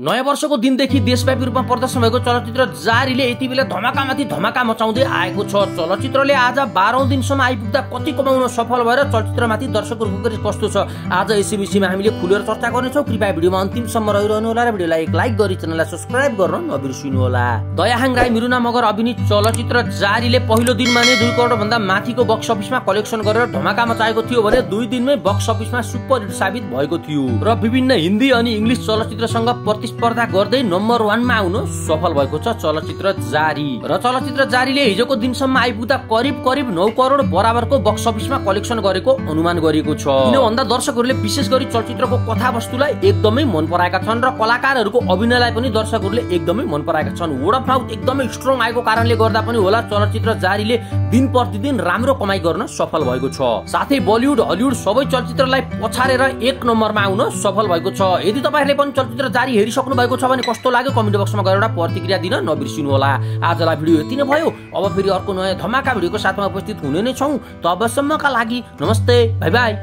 नयाँ वर्षको दिनदेखि देशव्यापी रूपमा प्रदर्शन भएको चलचित्र जारीले यति बेला धमाकामाथि धमाका मचाउँदै आएको छ। चलचित्रले आज बाह्रौँ दिनसम्म आइपुग्दा कति कमाउन सफल भएर चलचित्रमाथि दर्शकहरूको कस्तो छ। आज यसै विषयमा हामीले खुलेर चर्चा गर्नेछौँ। कृपया भिडियोमा अन्तिमसम्म रहिरहनु होला र भिडियोलाई एक लाइक गरी च्यानललाई सब्सक्राइब गर्न नबिर्सिनु होला दयाहाङ राई मिरुना मगर अभिनीत चलचित्र जारीले पहिलो दिनमा नै दुई करोड भन्दा माथिको बक्स अफिसमा कलेक्सन गरेर धमाका मचाएको थियो भने दुई दिनमै बक्स अफिसमा सुपर हिट साबित भएको थियो। र विभिन्न हिन्दी अनि इङ्ग्लिस चलचित्रसँग प्रतिस्पर्धा गर्दै नम्बर वानमा आउन सफल भएको छ चलचित्र जारी। र चलचित्र जारीले हिजोको दिनसम्म आइपुग्दा करिब करिब नौ करोड बराबरको बक्स अफिसमा कलेक्सन गरेको अनुमान गरिएको छ। किनभन्दा दर्शकहरूले विशेष गरी चलचित्रको कथावस्तुलाई एकदमै मन पराएका छन् र कलाकारहरूको अभिनयलाई पनि दर्शकहरूले एकदमै मन पराएका छन्। वर्ड अफ माउथ एकदमै स्ट्रङ आएको कारणले गर्दा पनि होला चलचित्र जारीले दिन प्रतिदिन राम्रो कमाइ गर्न सफल भएको छ। साथै बलिउड हलिउड सबै चलचित्रलाई पछारेर एक नम्बरमा आउन सफल भएको छ। यदि तपाईँहरूले पनि चलचित्र जारी हेरिसक्नु भएको छ भने कस्तो लाग्यो? कमेन्ट बक्समा गएर एउटा प्रतिक्रिया दिन नबिर्सिनु होला आजलाई भिडियो यति नै भयो। अब फेरि अर्को नयाँ धमाका भिडियोको साथमा उपस्थित हुने नै छौँ। तबसम्मका लागि नमस्ते। Bye bye.